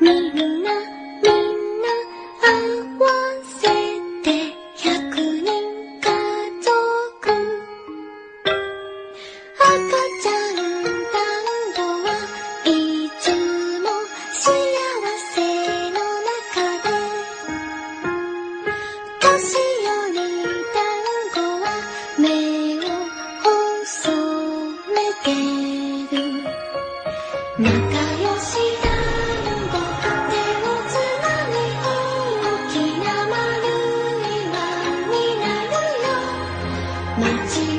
みんなみんな合わせて百人家族。赤ちゃん団子はいつも幸せの中で。年寄り団子は目を細めてる。仲良马蹄